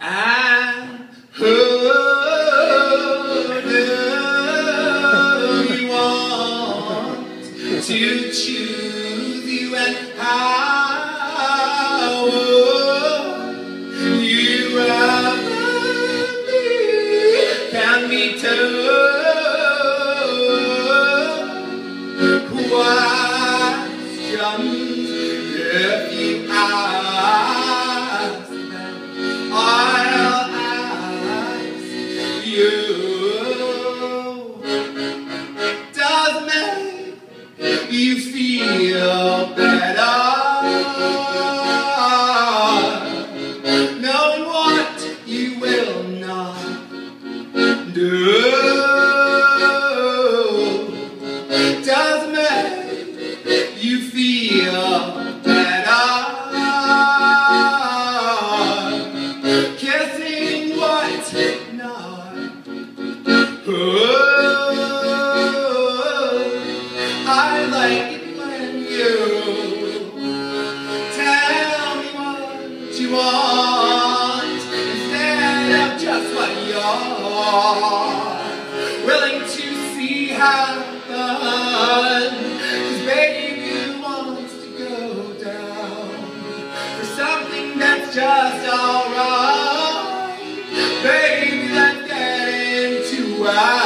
And who want to choose you and would you? Can be told you. Does make you feel better? Knowing what you will not do. Willing to see happen. Cause baby wants to go down for something that's just alright. Wow.